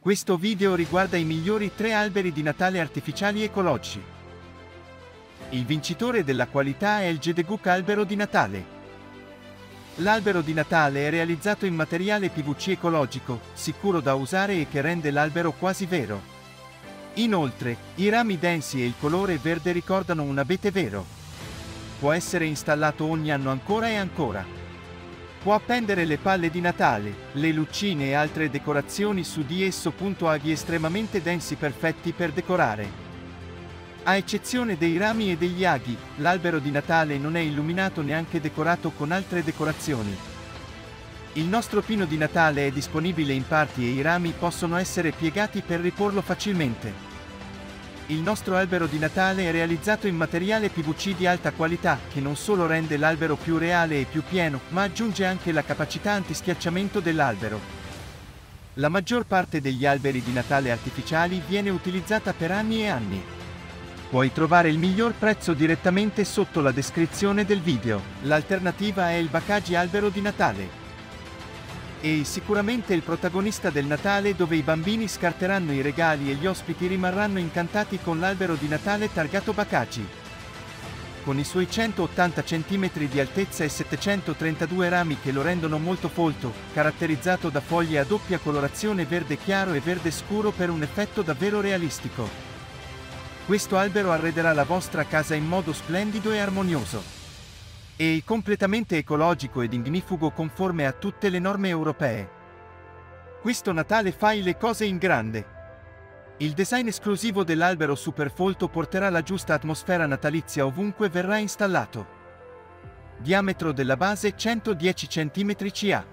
Questo video riguarda i migliori tre alberi di Natale artificiali ecologici. Il vincitore della qualità è il Jedeguk albero di Natale. L'albero di Natale è realizzato in materiale PVC ecologico, sicuro da usare e che rende l'albero quasi vero. Inoltre, i rami densi e il colore verde ricordano un abete vero. Può essere installato ogni anno ancora e ancora. Può appendere le palle di Natale, le lucine e altre decorazioni su di esso. Aghi estremamente densi perfetti per decorare. A eccezione dei rami e degli aghi, l'albero di Natale non è illuminato neanche decorato con altre decorazioni. Il nostro pino di Natale è disponibile in parti e i rami possono essere piegati per riporlo facilmente. Il nostro albero di Natale è realizzato in materiale PVC di alta qualità, che non solo rende l'albero più reale e più pieno, ma aggiunge anche la capacità antischiacciamento dell'albero. La maggior parte degli alberi di Natale artificiali viene utilizzata per anni e anni. Puoi trovare il miglior prezzo direttamente sotto la descrizione del video. L'alternativa è il Bacaggi albero di Natale e sicuramente il protagonista del Natale dove i bambini scarteranno i regali e gli ospiti rimarranno incantati con l'albero di Natale targato Bacaggi. Con i suoi 180 cm di altezza e 732 rami che lo rendono molto folto, caratterizzato da foglie a doppia colorazione verde chiaro e verde scuro per un effetto davvero realistico. Questo albero arrederà la vostra casa in modo splendido e armonioso e completamente ecologico ed ignifugo conforme a tutte le norme europee. Questo Natale fai le cose in grande. Il design esclusivo dell'albero superfolto porterà la giusta atmosfera natalizia ovunque verrà installato. Diametro della base 110 cm ca.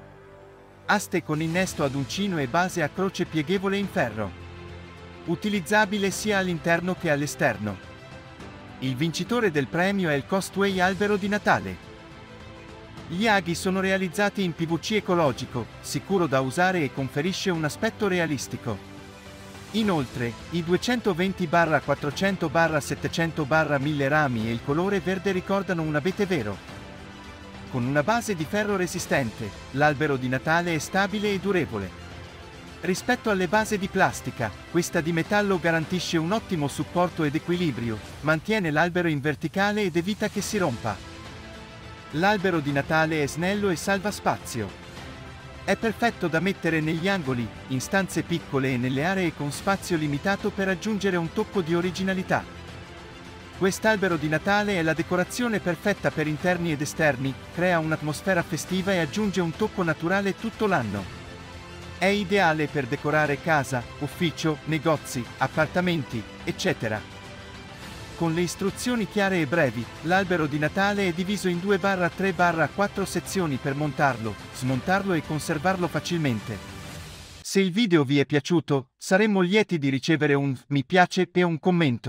Aste con innesto ad uncino e base a croce pieghevole in ferro. Utilizzabile sia all'interno che all'esterno. Il vincitore del premio è il Costway Albero di Natale. Gli aghi sono realizzati in PVC ecologico, sicuro da usare e conferisce un aspetto realistico. Inoltre, i 220-400-700-1000 rami e il colore verde ricordano un abete vero. Con una base di ferro resistente, l'albero di Natale è stabile e durevole. Rispetto alle basi di plastica, questa di metallo garantisce un ottimo supporto ed equilibrio, mantiene l'albero in verticale ed evita che si rompa. L'albero di Natale è snello e salva spazio. È perfetto da mettere negli angoli, in stanze piccole e nelle aree con spazio limitato per aggiungere un tocco di originalità. Quest'albero di Natale è la decorazione perfetta per interni ed esterni, crea un'atmosfera festiva e aggiunge un tocco naturale tutto l'anno. È ideale per decorare casa, ufficio, negozi, appartamenti, eccetera. Con le istruzioni chiare e brevi, l'albero di Natale è diviso in 2-3-4 sezioni per montarlo, smontarlo e conservarlo facilmente. Se il video vi è piaciuto, saremmo lieti di ricevere un mi piace e un commento.